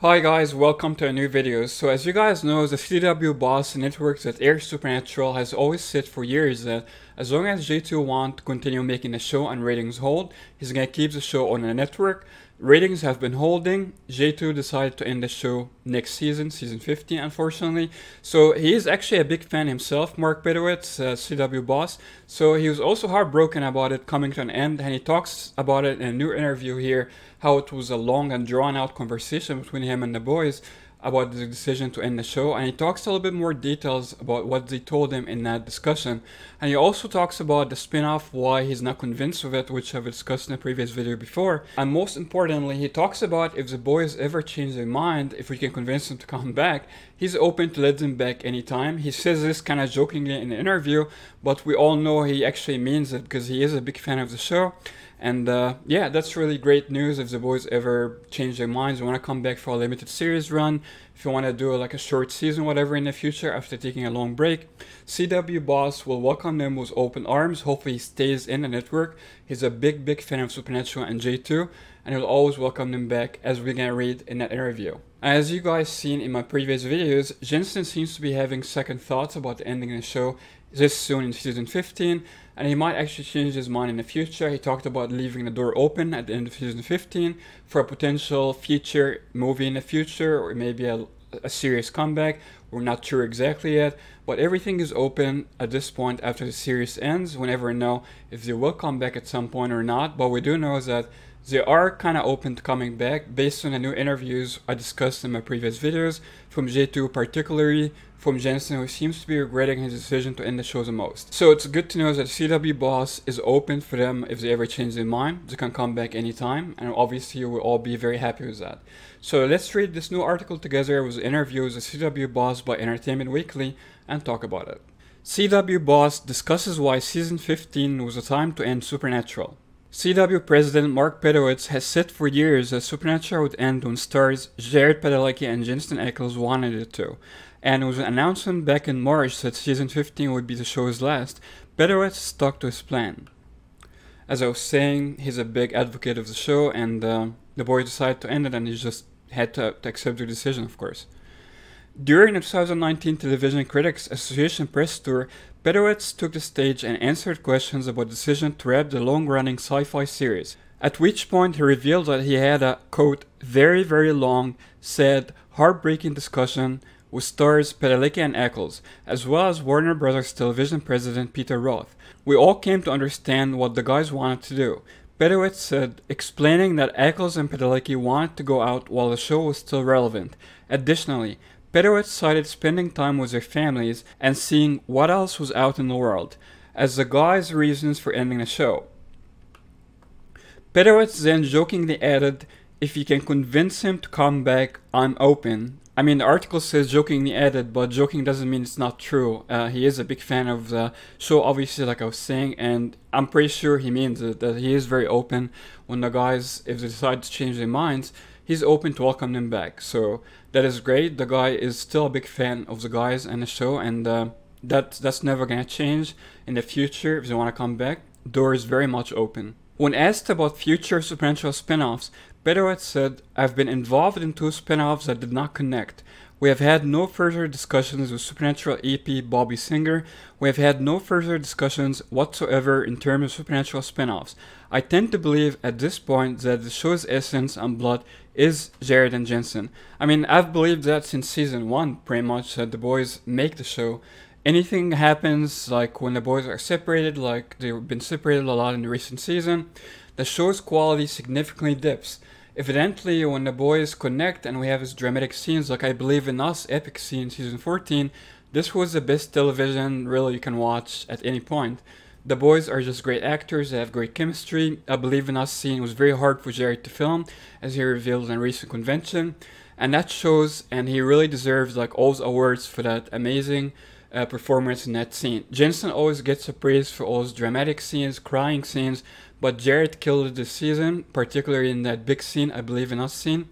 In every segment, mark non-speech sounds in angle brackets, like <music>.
Hi guys, welcome to a new video. So as you guys know, the CW boss network that airs Supernatural has always said for years that as long as J2 want to continue making the show and ratings hold, he's gonna keep the show on the network. Ratings have been holding. J2 decided to end the show next season, season 50, unfortunately. So he is actually a big fan himself, Mark Pedowitz, uh, CW boss. So he was also heartbroken about it coming to an end, and he talks about it in a new interview here, how it was a long and drawn out conversation between him and the boys about the decision to end the show and he talks a little bit more details about what they told him in that discussion. And he also talks about the spin-off why he's not convinced of it which i've discussed in a previous video before. And most importantly he talks about if the boys ever change their mind if we can convince them to come back he's open to let them back anytime. He says this kind of jokingly in the interview but we all know he actually means it because he is a big fan of the show and uh, yeah, that's really great news if the boys ever change their minds, want to come back for a limited series run, if you want to do like a short season, whatever in the future after taking a long break. CW Boss will welcome them with open arms. Hopefully, he stays in the network. He's a big, big fan of Supernatural and J2, and he'll always welcome them back, as we're gonna read in that interview. As you guys seen in my previous videos, Jensen seems to be having second thoughts about ending the show this soon in season 15 and he might actually change his mind in the future. He talked about leaving the door open at the end of season 15 for a potential future movie in the future or maybe a, a serious comeback. We're not sure exactly yet, but everything is open at this point after the series ends. We never know if they will come back at some point or not, but we do know is that they are kind of open to coming back based on the new interviews I discussed in my previous videos, from J2 particularly, from Jensen who seems to be regretting his decision to end the show the most. So it's good to know that CW boss is open for them if they ever change their mind. They can come back anytime and obviously we'll all be very happy with that. So let's read this new article together with interviews with CW boss by Entertainment Weekly and talk about it. CW boss discusses why season 15 was the time to end Supernatural. CW President Mark Pedowitz has said for years that Supernatural would end when stars Jared Padalecki and Jensen Ackles wanted it to, and it was an announcement back in March that season 15 would be the show's last. Pedowitz stuck to his plan. As I was saying, he's a big advocate of the show, and uh, the boys decided to end it, and he just had to, to accept the decision, of course. During the 2019 Television Critics Association press tour, Pedowitz took the stage and answered questions about the decision to wrap the long-running sci-fi series. At which point he revealed that he had a, quote, very very long, sad, heartbreaking discussion with stars Padalecki and Ackles, as well as Warner Brothers television president Peter Roth. We all came to understand what the guys wanted to do. Pedowitz said, explaining that Ackles and Padalecki wanted to go out while the show was still relevant. Additionally, Pedowitz cited spending time with their families and seeing what else was out in the world as the guys' reasons for ending the show. Pedowitz then jokingly added, if you can convince him to come back, I'm open. I mean, the article says jokingly added, but joking doesn't mean it's not true. Uh, he is a big fan of the show, obviously, like I was saying, and I'm pretty sure he means it, that he is very open when the guys, if they decide to change their minds, he's open to welcome them back. So that is great. The guy is still a big fan of the guys and the show, and uh, that that's never gonna change in the future if they want to come back. Door is very much open. When asked about future Supernatural spin-offs, Pedowitz said, I've been involved in two spin-offs that did not connect. We have had no further discussions with Supernatural EP Bobby Singer. We have had no further discussions whatsoever in terms of Supernatural spin-offs. I tend to believe at this point that the show's essence and blood is Jared and Jensen. I mean, I've believed that since season one, pretty much, that the boys make the show. Anything happens, like when the boys are separated, like they've been separated a lot in the recent season, the show's quality significantly dips. Evidently, when the boys connect and we have these dramatic scenes, like I believe in Us epic scene season 14, this was the best television really you can watch at any point. The boys are just great actors, they have great chemistry. I believe in Us scene was very hard for Jared to film, as he revealed in a recent convention. And that shows, and he really deserves like all the awards for that amazing uh, performance in that scene. Jensen always gets a praise for all his dramatic scenes, crying scenes, but Jared killed this season, particularly in that big scene, I believe in us scene.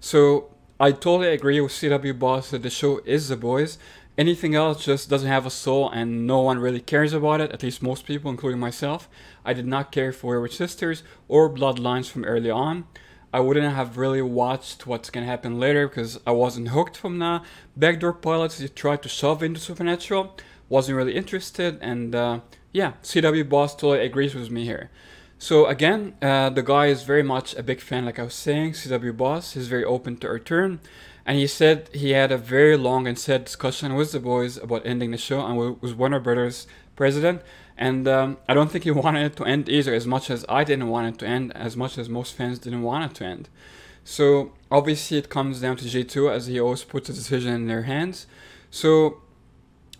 So I totally agree with CW Boss that the show is The Boys. Anything else just doesn't have a soul and no one really cares about it, at least most people, including myself. I did not care for Wayward Sisters or Bloodlines from early on. I wouldn't have really watched what's gonna happen later because I wasn't hooked from the backdoor pilots he tried to shove into Supernatural. Wasn't really interested, and uh, yeah, CW boss totally agrees with me here. So again, uh, the guy is very much a big fan, like I was saying, CW boss. He's very open to return. And he said he had a very long and sad discussion with the boys about ending the show and with Warner Brothers president. And um, I don't think he wanted it to end either, as much as I didn't want it to end, as much as most fans didn't want it to end. So obviously it comes down to J2 as he always puts the decision in their hands. So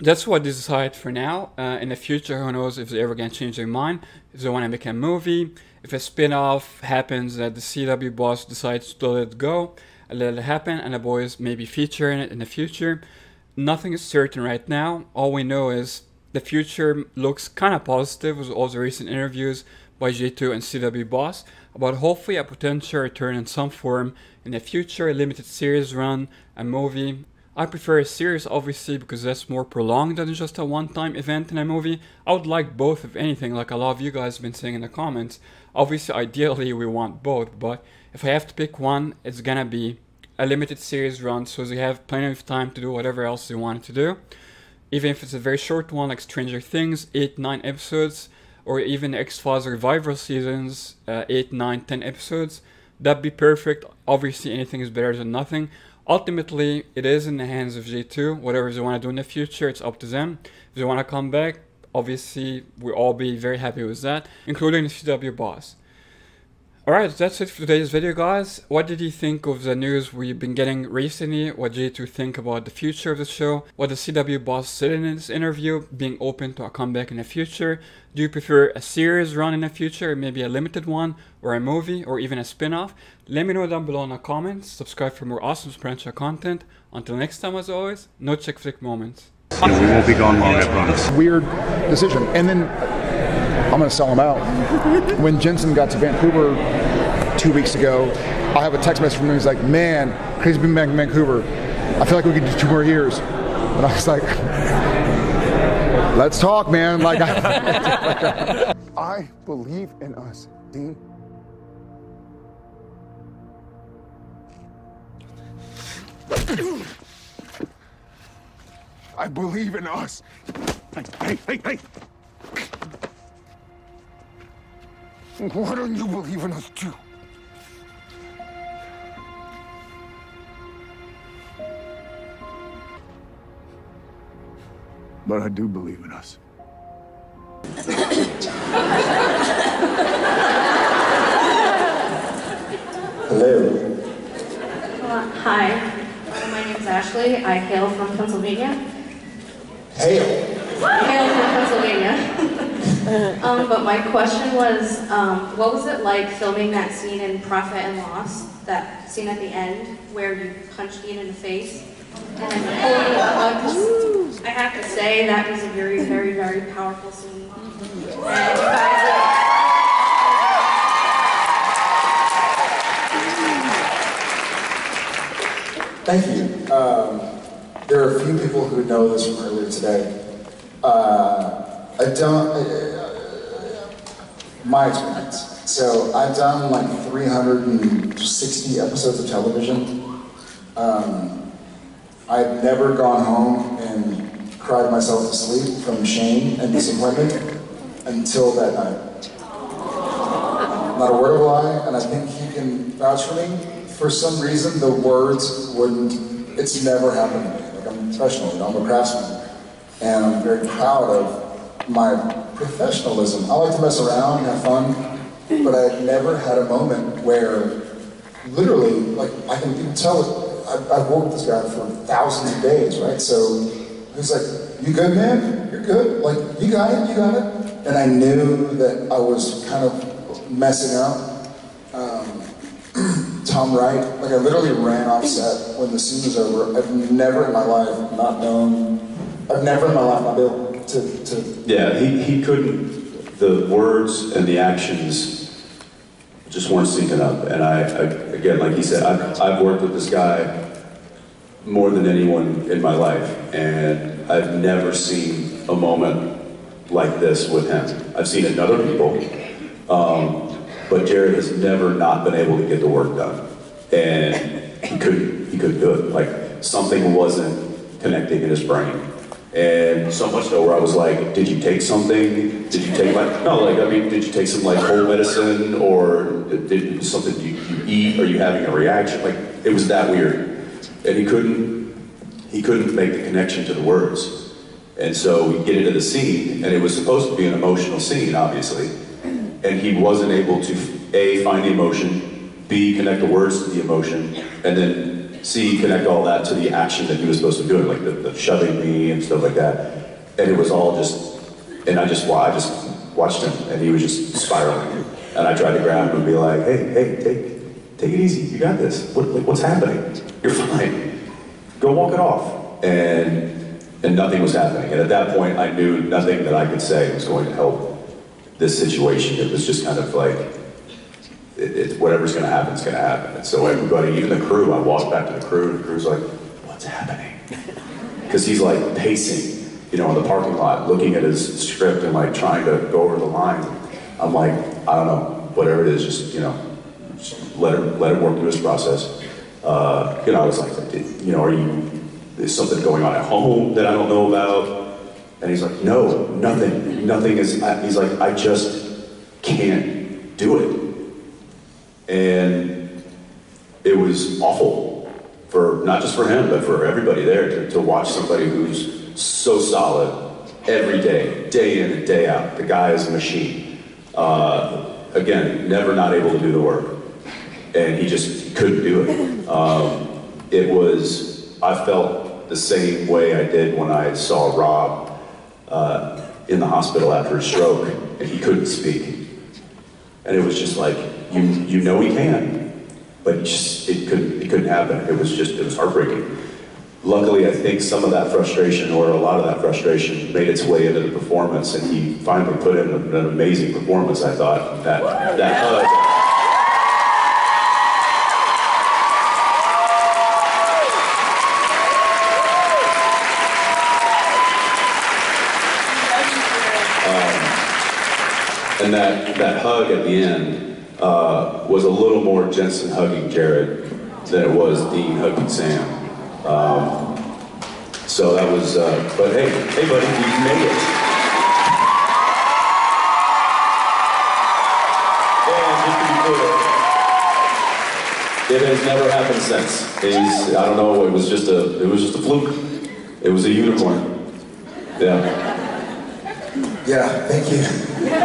that's what they decide for now. Uh, in the future, who knows if they ever gonna change their mind, if they want to make a movie, if a spin-off happens that the CW boss decides to let it go, let it happen, and the boys maybe feature in it in the future. Nothing is certain right now. All we know is the future looks kind of positive with all the recent interviews by J2 and CW Boss about hopefully a potential return in some form in the future, a limited series run, a movie, I prefer a series obviously because that's more prolonged than just a one-time event in a movie. I would like both if anything, like a lot of you guys have been saying in the comments. Obviously, ideally we want both, but if I have to pick one, it's gonna be a limited series run so they have plenty of time to do whatever else they wanted to do. Even if it's a very short one like Stranger Things, 8, 9 episodes, or even X-Files revival seasons, uh, 8, 9, 10 episodes, that'd be perfect. Obviously anything is better than nothing. Ultimately, it is in the hands of J2. Whatever they want to do in the future, it's up to them. If they want to come back, obviously, we'll all be very happy with that, including the CW boss. Alright, that's it for today's video guys. What did you think of the news we've been getting recently? What did you think about the future of the show? What the CW boss said in his interview, being open to a comeback in the future? Do you prefer a series run in the future, maybe a limited one, or a movie, or even a spin-off? Let me know down below in the comments. Subscribe for more awesome Supernatural content. Until next time as always, no chick flick moments. we won't be gone long, I promise. Weird decision. And then I'm going to sell him out. when Jensen got to Vancouver two weeks ago, I have a text message from him. He's like, man, crazy being back in Vancouver. I feel like we could do two more years. And I was like, let's talk, man. Like, I, <laughs> I believe in us, Dean. I believe in us. Hey, hey, hey, hey! Why don't you believe in us too? But I do believe in us. Hello. Uh, Hi, my name is Ashley. I hail from Pennsylvania. Hail. Hail from Pennsylvania. <laughs> <laughs> um, but my question was, um, what was it like filming that scene in Prophet and Loss, That scene at the end where you punched Ian in the face and then pulled up. 'cause I have to say that was a very, very, very powerful scene. Thank you. Um, there are a few people who know this from earlier today. Uh, I don't. Uh, my experience. So I've done like 360 episodes of television. Um, I've never gone home and cried myself to sleep from shame and disappointment until that night. Not a word of a lie, and I think he can vouch for me. For some reason, the words wouldn't, it's never happened to me. Like, I'm a professional, I'm a craftsman. And I'm very proud of my professionalism. I like to mess around and have fun, but I've never had a moment where, literally, like, I can even tell, I've, I've worked with this guy for thousands of days, right? So, he's like, you good, man? You're good. Like, you got it, you got it. And I knew that I was kind of messing up. Um, <clears throat> Tom Wright, like I literally ran off set when the scene was over. I've never in my life not known, I've never in my life not been to, to Yeah, he, he couldn't, the words and the actions just weren't syncing up. And I, I again, like he said, I've, I've worked with this guy more than anyone in my life, and I've never seen a moment like this with him. I've seen it in other people, um, but Jared has never not been able to get the work done, and he couldn't he couldn't do it. Like something wasn't connecting in his brain. And so much so where I was like, did you take something? Did you take like, <laughs> no, like, I mean, did you take some like whole medicine or did, did something you, you eat? Are you having a reaction? Like, it was that weird. And he couldn't, he couldn't make the connection to the words. And so we get into the scene, and it was supposed to be an emotional scene, obviously. And he wasn't able to, A, find the emotion, B, connect the words to the emotion, and then C, connect all that to the action that he was supposed to be doing, like the, the shoving me and stuff like that. And it was all just, and I just, I just watched him, and he was just spiraling. And I tried to grab him and be like, hey, hey, take, take it easy, you got this. What, like, what's happening? You're fine. Go walk it off. And, and nothing was happening. And at that point, I knew nothing that I could say was going to help this situation. It was just kind of like, it, it, whatever's going to happen is going to happen. And so everybody, even the crew, I walked back to the crew, and the crew's like, what's happening? <laughs> Because he's like pacing, you know, in the parking lot, looking at his script and like trying to go over the line. I'm like, I don't know, whatever it is, just, you know, just let him, let him work through his process. Uh, you know, I was like, you know, are you, is something going on at home that I don't know about? And he's like, no, nothing, nothing is, he's like, I just can't do it. And it was awful for not just for him, but for everybody there to, to watch somebody who's so solid every day, day in and day out. The guy is a machine. Uh, again, never not able to do the work. And he just couldn't do it. Um, it was, I felt the same way I did when I saw Rob uh, in the hospital after a stroke and he couldn't speak. And it was just like, you you know he can, but just it couldn't it couldn't happen. It was just it was heartbreaking. Luckily, I think some of that frustration, or a lot of that frustration, made its way into the performance, and he finally put in an amazing performance. I thought that that hug. And that, that hug at the end uh, was a little more Jensen hugging Jared than it was Dean hugging Sam. Um, so that was, uh, but hey, hey buddy, you made it. It has never happened since. He's, I don't know, it was just a, it was just a fluke. It was a unicorn. Yeah. Yeah, thank you.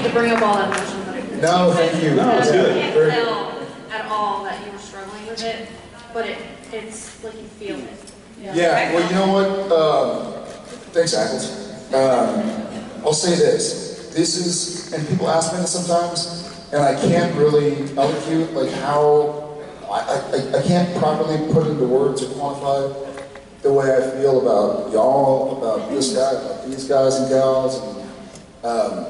I to bring up all that emotion, but No, thank you. No, it's good. I can't Very- tell at all that you were struggling with it, but it, it's like you feel it. Yeah, well, you know what? Um, thanks, Ackles. Um, I'll say this. This is, and people ask me this sometimes, and I can't really elocute like how, I, I, I can't properly put into words or quantify the way I feel about y'all, about this guy, about these guys and gals, and um,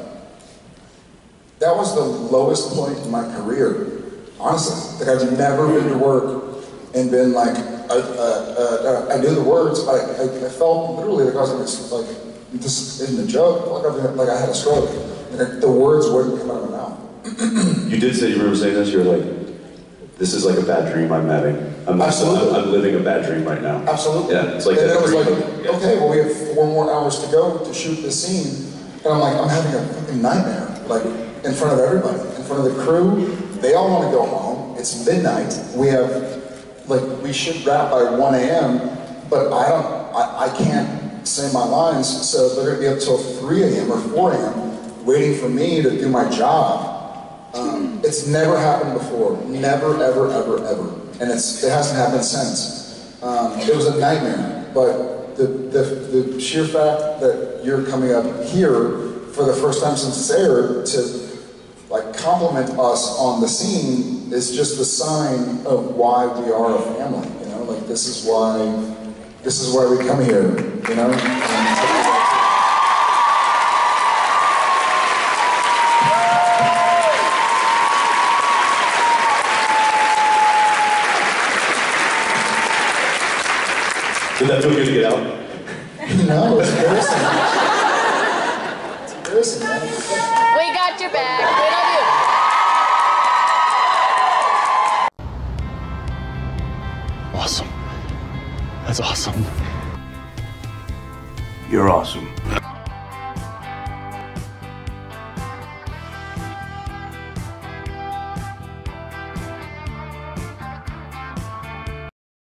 that was the lowest point in my career, honestly. Like I've never been to work and been like, I, uh, uh, I knew the words, but I, I, I felt literally like I was like, this in the joke, like I, like I had a stroke. And the words wouldn't come out of my mouth. You did say, you remember saying this? You were like, this is like a bad dream I'm having. I'm, Absolutely. I'm, I'm living a bad dream right now. Absolutely. Yeah, it's like and then it was like, Yeah. okay, well we have four more hours to go to shoot this scene, and I'm like, I'm having a fucking nightmare, like in front of everybody, in front of the crew. They all want to go home. It's midnight. We have, like, we should wrap by 1 a.m., but I don't, I, I can't say my lines, so they're gonna be up till 3 a.m. or 4 a.m. waiting for me to do my job. Um, it's never happened before. Never, ever, ever, ever. And it's, it hasn't happened since. Um, it was a nightmare. But the, the, the sheer fact that you're coming up here for the first time since it's aired to compliment us on the scene is just a sign of why we are a family. You know, like this is why, this is why we come here. You know. And- Did that feel good to get out? <laughs> No, it's embarrassing. It's embarrassing, man. We got your back. That's awesome. You're awesome.